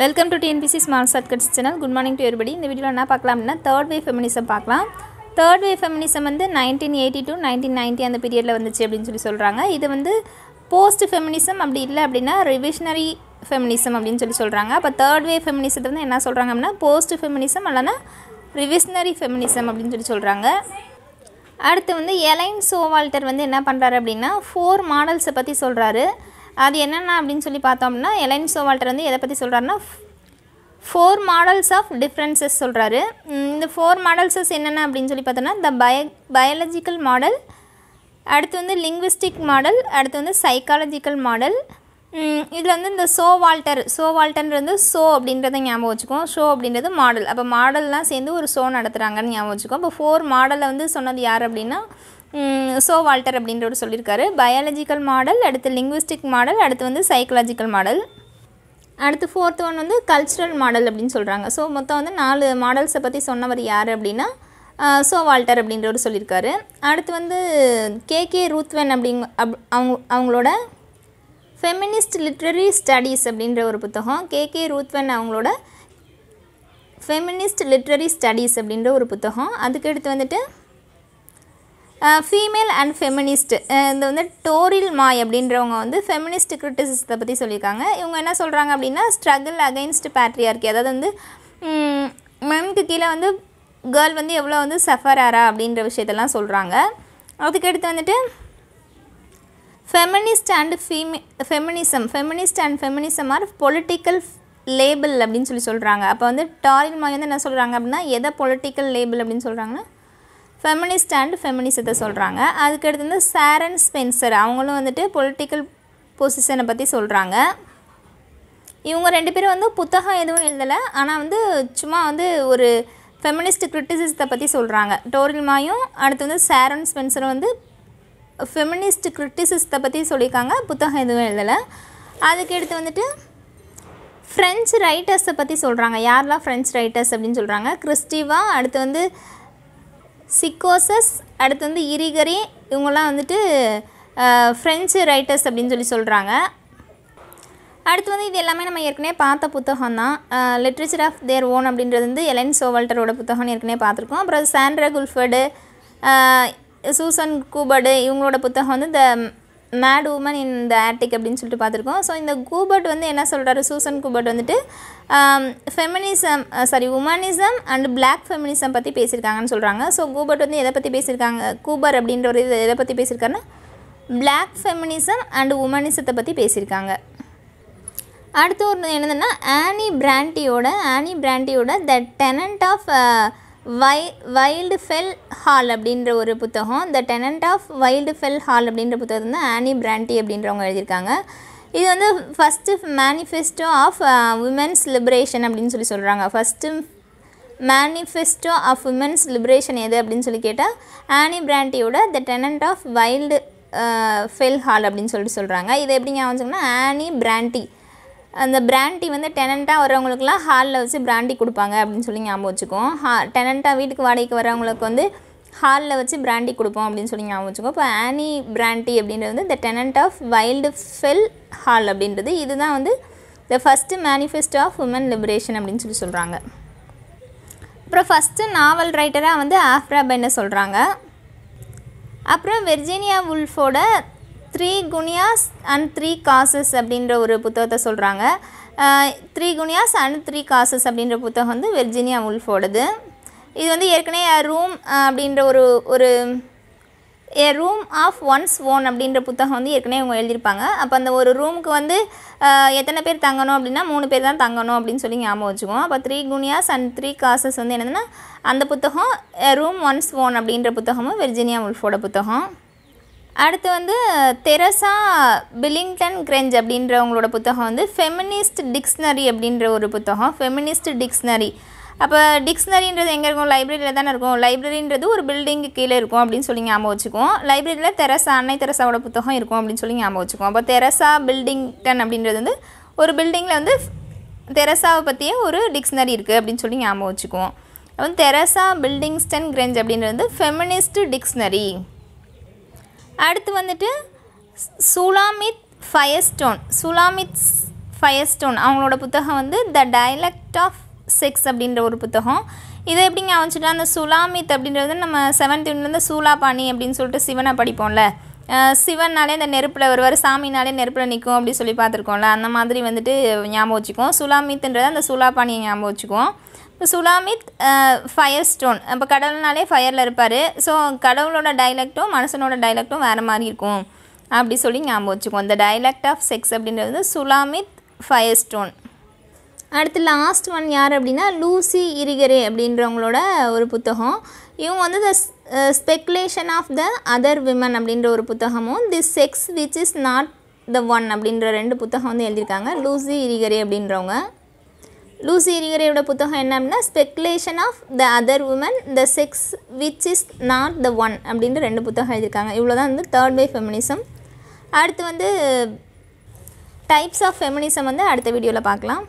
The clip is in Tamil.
Welcome to TNPSC small circuits channel good morning to everybody. இந்த வீடியோவில் என்ன பார்க்கலாம் அப்படின்னா தேர்ட் வே ஃபெமினிசம் பார்க்கலாம். தேர்ட் வே ஃபெமினிசம் வந்து nineteen eighty to nineteen ninety அந்த பீரியடில் வந்துச்சு அப்படின்னு சொல்லி சொல்கிறாங்க இது வந்து போஸ்ட் ஃபெமினிசம் அப்படி இல்லை அப்படின்னா ரிவிஷனரி ஃபெமினிசம் அப்படின்னு சொல்லி சொல்கிறாங்க அப்போ தேர்ட் வே ஃபெமினிசத்தை வந்து என்ன சொல்கிறாங்க அப்படின்னா போஸ்ட் ஃபெமினிசம் இல்லைன்னா ரிவிஷனரி ஃபெமினிசம் அப்படின்னு சொல்லி சொல்கிறாங்க அடுத்து வந்து எலைன் சோவால்டர் வந்து என்ன பண்ணுறாரு அப்படின்னா ஃபோர் மாடல்ஸை பற்றி சொல்கிறாரு அது என்னென்ன அப்படின்னு சொல்லி பார்த்தோம் அப்படின்னா எலைன் சோவால்டர் வந்து எதை பற்றி சொல்கிறாருன்னா ஃபோர் மாடல்ஸ் ஆஃப் டிஃப்ரென்சஸ் சொல்கிறாரு இந்த ஃபோர் மாடல்ஸஸ் என்னென்ன அப்படின்னு சொல்லி பார்த்தோன்னா இந்த பய பயாலஜிக்கல் மாடல் அடுத்து வந்து லிங்குவிஸ்டிக் மாடல் அடுத்து வந்து சைக்காலஜிக்கல் மாடல் இதில் வந்து இந்த சோ வால்டர் சோ வால்டர்ன்றது சோ அப்படின்றத ஞாபகம் வச்சுக்கோம். ஷோ அப்படின்றது மாடல் அப்போ மாடல்லாம் சேர்ந்து ஒரு ஷோ நடத்துகிறாங்கன்னு ஞாபகம் வச்சுக்கோம். இப்போ ஃபோர் மாடலை வந்து சொன்னது யார் அப்படின்னா சோ வால்டர் அப்படின்றவர் சொல்லியிருக்காரு. பயாலஜிக்கல் மாடல் அடுத்து லிங்குவிஸ்டிக் மாடல் அடுத்து வந்து சைக்கலாஜிக்கல் மாடல் அடுத்து ஃபோர்த் ஒன் வந்து கல்ச்சுரல் மாடல் அப்படின்னு சொல்கிறாங்க ஸோ மொத்தம் வந்து நாலு மாடல்ஸை பற்றி சொன்னவர் யார் அப்படின்னா சோ வால்டர் அப்படின்றவர் சொல்லியிருக்காரு. அடுத்து வந்து கே கே ரூத்வென் அப்படிங்க அப் அவங்க அவங்களோட ஃபெமினிஸ்ட் லிட்ரரி ஸ்டடீஸ் அப்படின்ற ஒரு புத்தகம். கே கே ரூத்வென் அவங்களோட ஃபெமினிஸ்ட் லிட்ரரி ஸ்டடீஸ் அப்படின்ற ஒரு புத்தகம். அதுக்கு அடுத்து வந்துட்டு ஃபீமேல் அண்ட் ஃபெமினிஸ்ட் இந்த வந்து டோரில் மாய் அப்படின்றவங்க வந்து ஃபெமினிஸ்ட் கிரிட்டிசிசத்தை பற்றி சொல்லியிருக்காங்க. இவங்க என்ன சொல்கிறாங்க அப்படின்னா ஸ்ட்ரகிள் அகைன்ஸ்ட் பேட்ரியார்கி அதாவது வந்து மென்க்கு கீழே வந்து கேர்ள் வந்து எவ்வளோ வந்து சஃபர் ஆறா அப்படின்ற விஷயத்தெல்லாம் சொல்கிறாங்க அதுக்கடுத்து வந்துட்டு feminist and ஃபீமே feminism feminist and feminism are political label அப்படின்னு சொல்லி சொல்கிறாங்க அப்போ வந்து டாரில் மாய் வந்து என்ன சொல்கிறாங்க அப்படின்னா எதை பொலிட்டிக்கல் லேபிள் அப்படின்னு சொல்கிறாங்கன்னா ஃபெமினிஸ்ட் அண்ட் ஃபெமினிசத்தை சொல்கிறாங்க அதுக்கடுத்து வந்து சாரன் ஸ்பென்சர் அவங்களும் வந்துட்டு பொலிட்டிக்கல் பொசிஷனை பற்றி சொல்கிறாங்க இவங்க ரெண்டு பேரும் வந்து புத்தகம் எதுவும் எழுதலை. ஆனால் வந்து சும்மா வந்து ஒரு ஃபெமினிஸ்ட் கிரிட்டிசிசத்தை பற்றி சொல்கிறாங்க டோரில்மாயும் அடுத்து வந்து சாரன் ஸ்பென்சரும் வந்து ஃபெமினிஸ்ட் கிரிட்டிசிசத்தை பற்றி சொல்லியிருக்காங்க. புத்தகம் எதுவும் எழுதலை. அதுக்கடுத்து வந்துட்டு ஃப்ரெஞ்சு ரைட்டர்ஸை பற்றி சொல்கிறாங்க யாரெல்லாம் ஃப்ரெஞ்ச் ரைட்டர்ஸ் அப்படின்னு சொல்கிறாங்க கிறிஸ்டிவா அடுத்து வந்து சிக்கோசஸ் அடுத்து வந்து இரிகரி இவங்கெல்லாம் வந்துட்டு ஃப்ரெஞ்சு ரைட்டர்ஸ் அப்படின்னு சொல்லி சொல்கிறாங்க அடுத்து வந்து இது எல்லாமே நம்ம ஏற்கனவே பார்த்த புத்தகம் தான் லிட்ரேச்சர் ஆஃப் தேர் ஓன் அப்படின்றது வந்து எலன் சோவல்டரோட புத்தகம்னு ஏற்கனவே பார்த்துருக்கோம். அப்புறம் சாண்ட்ரா குல்ஃபர்டு சூசன் கூபர்டு இவங்களோட புத்தகம் வந்து இந்த mad woman in the attic அப்படின்னு சொல்லிட்டு பார்த்துருக்கோம். ஸோ இந்த கூபர்ட் வந்து என்ன சொல்கிறாரு சூசன் கூபர்ட் வந்துட்டு feminism sorry womanism and black feminism பற்றி பேசியிருக்காங்கன்னு சொல்கிறாங்க ஸோ கூபர்ட் வந்து எதை பற்றி பேசியிருக்காங்க? கூபர் அப்படின்ற ஒரு இது எதை பற்றி பேசியிருக்காருன்னா பிளாக் ஃபெமினிசம் அண்ட் உமனிசத்தை பற்றி பேசியிருக்காங்க. அடுத்து ஒரு என்னதுன்னா ஆனி பிராண்டியோட ஆனி பிராண்டியோட த டெனண்ட் ஆஃப் வை வைல்டு ஃபெல் ஹால் அப்படின்ற ஒரு புத்தகம். The tenant of Wildfell Hall அப்படின்ற புத்தகம் வந்து ஆனி பிராண்டி அப்படின்றவங்க எழுதியிருக்காங்க. இது வந்து first manifesto of women's liberation அப்படின்னு சொல்லி சொல்கிறாங்க first manifesto of women's liberation எது அப்படின்னு சொல்லி கேட்டால் Anne பிராண்டியோட the tenant of Wildfell Hall அப்படின்னு சொல்லிட்டு சொல்கிறாங்க இது எப்படி ஞாபகம் ஆனி பிராண்டி அந்த பிராண்டி வந்து டெனண்ட்டாக வரவங்களுக்குலாம் ஹாலில் வச்சு பிராண்டி கொடுப்பாங்க அப்படின்னு சொல்லி ஞாபகம் வச்சுக்கோம் ஹா டெனண்ட்டாக வீட்டுக்கு வாடகைக்கு வரவங்களுக்கு வந்து ஹாலில் வச்சு பிராண்டி கொடுப்போம் அப்படின்னு சொல்லி ஞாபகம் வச்சுக்கோம் இப்போ ஆனி பிராண்டி அப்படின்றது வந்து the tenant of Wildfell Hall அப்படின்றது. இதுதான் வந்து the first manifesto of women liberation அப்படின்னு சொல்லி சொல்கிறாங்க அப்புறம் ஃபஸ்ட்டு நாவல் ரைட்டராக வந்து ஆஃப்ரா பென்னை சொல்கிறாங்க அப்புறம் Virginia உல்ஃபோட three guineas and three causes அப்படின்ற ஒரு புத்தகத்தை சொல்கிறாங்க three guineas and three causes அப்படின்ற புத்தகம் வந்து வெர்ஜினியா உல்ஃபோடது. இது வந்து ஏற்கனவே ரூம் அப்படின்ற ஒரு ஒரு a room of one's own அப்படின்ற புத்தகம் வந்து ஏற்கனவே அவங்க எழுதியிருப்பாங்க. அப்போ அந்த ஒரு ரூமுக்கு வந்து எத்தனை பேர் தங்கணும் அப்படின்னா மூணு பேர் தான் தங்கணும் அப்படின்னு சொல்லி ஞாபகம் வச்சுக்குவோம். அப்போ three guineas and three causes வந்து என்னதுன்னா அந்த புத்தகம் ரூம் ஒன்ஸ் ஓன் அப்படின்ற புத்தகமும் வெர்ஜினியா உல்ஃபோட புத்தகம். அடுத்து வந்து தெரசா பில்லிங்டன் கிரெஞ்ச் அப்படின்றவங்களோட புத்தகம் வந்து ஃபெமினிஸ்ட் டிக்ஷனரி அப்படின்ற ஒரு புத்தகம். ஃபெமினிஸ்ட் டிக்ஷனரி அப்போ டிக்ஸ்னரின்றது எங்கே இருக்கும்? லைப்ரரியில் தானே இருக்கும். லைப்ரரின்றது ஒரு பில்டிங்கு கீழே இருக்கும் அப்படின்னு சொல்லி ஞாபகம் வச்சுக்குவோம். லைப்ரரியில் தெரசா அன்னை தெரசாவோட புத்தகம் இருக்கும் அப்படின்னு சொல்லி ஞாபகம் வச்சுக்குவோம். அப்போ தெரசா பில்டிங்டன் அப்படின்றது வந்து ஒரு பில்டிங்கில் வந்து தெரசாவை பற்றியே ஒரு டிக்ஸ்னரி இருக்குது அப்படின்னு சொல்லி ஞாபகம் வச்சுக்குவோம். அப்போ தெரசா பில்டிங்ஸ்டன் கிரெஞ்ச் அப்படின்றது வந்து ஃபெமினிஸ்ட் டிக்ஸ்னரி அடுத்து வந்துட்டு சுலாமித் ஃபயர்ஸ்டோன். சுலாமித் ஃபயர்ஸ்டோன். அவங்களோட புத்தகம் வந்து த டைலக்ட் ஆஃப் செக்ஸ் அப்படின்ற ஒரு புத்தகம். இதை எப்படிங்க அமைச்சிட்டா அந்த சுலாமித் அப்படின்றது நம்ம செவன்த் யூனிட்லேருந்து சூலாபாணி அப்படின்னு சொல்லிட்டு சிவனை படிப்போம்ல. சிவன்னாலே இந்த நெருப்பில் வருவார் சாமினாலே நெருப்பில் நிற்கும் அப்படி சொல்லி பார்த்துருக்கோம்ல. அந்த மாதிரி வந்துட்டு ஞாபகம் வச்சுக்குவோம். சுலாமித்ன்றது அந்த சுலாபாணியை ஞாபகம் வச்சுக்குவோம். இப்போ சுலாமித் ஃபயர் ஸ்டோன் இப்போ கடவுள்னாலே ஃபயரில் இருப்பார். ஸோ கடவுளோட டைலக்டும் மனுஷனோட டைலக்டும் வேறு மாதிரி இருக்கும். அப்படி சொல்லி ஞாபகம் வச்சுக்குவோம் இந்த டைலக்ட் ஆஃப் செக்ஸ் அப்படின்றது சுலாமித் ஃபயர் ஸ்டோன் அடுத்து லாஸ்ட் ஒன் யார் அப்படின்னா லூசி இரிகரே அப்படின்றவங்களோட ஒரு புத்தகம். இவங்க வந்து the speculation of the other women அப்படின்ற ஒரு புத்தகமும் the sex which is not the one அப்படின்ற ரெண்டு புத்தகம் வந்து எழுதியிருக்காங்க. லூசி இரிகரே அப்படின்றவங்க. லூசி இரிகரையோட புத்தகம் என்ன அப்படின்னா speculation of the other woman the sex which is not the one அப்படின்ற ரெண்டு புத்தகம் எழுதியிருக்காங்க. இவ்வளோ தான் வந்து தேர்ட் வே ஃபெமினிசம் அடுத்து வந்து டைப்ஸ் ஆஃப் ஃபெமினிசம் வந்து அடுத்த வீடியோவில் பார்க்கலாம்.